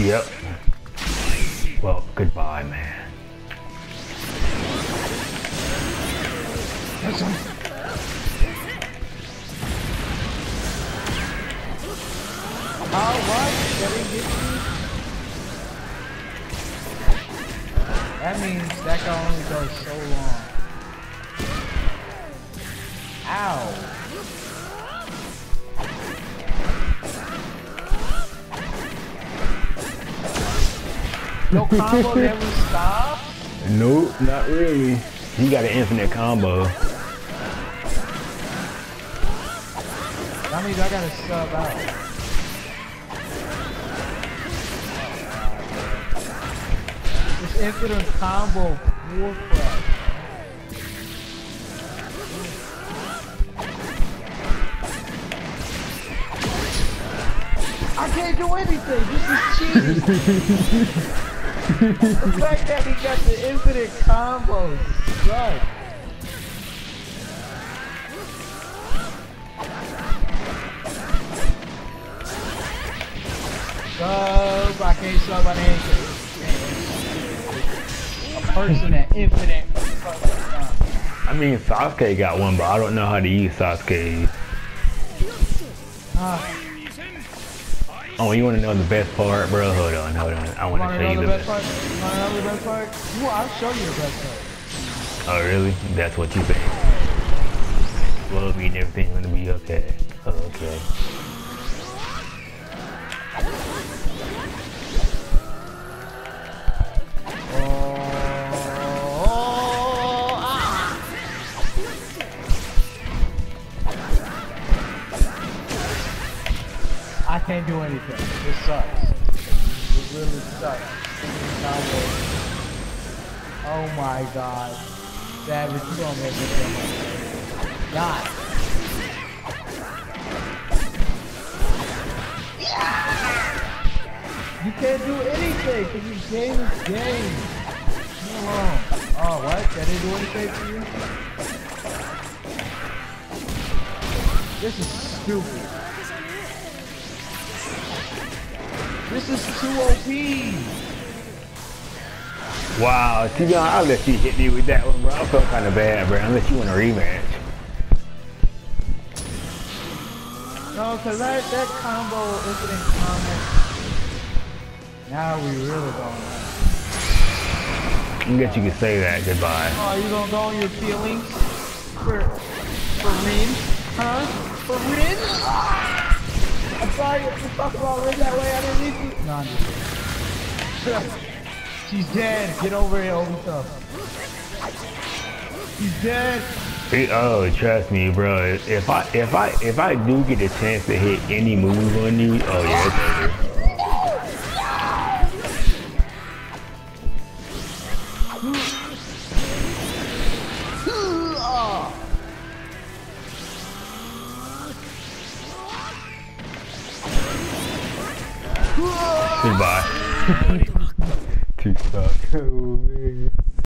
Yep. Well, goodbye, man. Oh, what? That means that can only go so long. Ow. Your combo never stopped? Nope, not really. He got an infinite combo. That means I gotta sub out. This infinite combo war crap. I can't do anything. This is cheating. the fact that he got the infinite combos sucks. Sub, I can't sub on anything. A person at infinite. I mean, Sasuke got one, but I don't know how to use Sasuke. Ah, Oh, you want to know the best part, bro? Hold on, hold on. I want to show you the best part? Wanna know the best part? Well, I'll show you the best part. Oh, really? That's what you think? Well, me and everything gonna be. Okay. I can't do anything. This sucks. It really sucks. Oh my god. Savage, you gonna make. You can't do anything because you game is game. Oh, what? That didn't do anything for you? This is stupid. This is too OP. Wow, to be honest, I'll let you hit me with that one, bro. I felt kind of bad, bro. Unless you want a rematch. No, because that, that combo, infinite combo. Now we really going I guess you could say that. Goodbye. Oh, you gonna go on your feelings? For, for Rin? Huh? For Rin? I'm sorry, Rin that way, I didn't. No, I'm just. She's dead. Get over here, Obito. She's dead. Hey, Oh, trust me, bro. If I if I if I do get a chance to hit any move on you, oh yeah, it's over. Goodbye. TikTok. Oh man.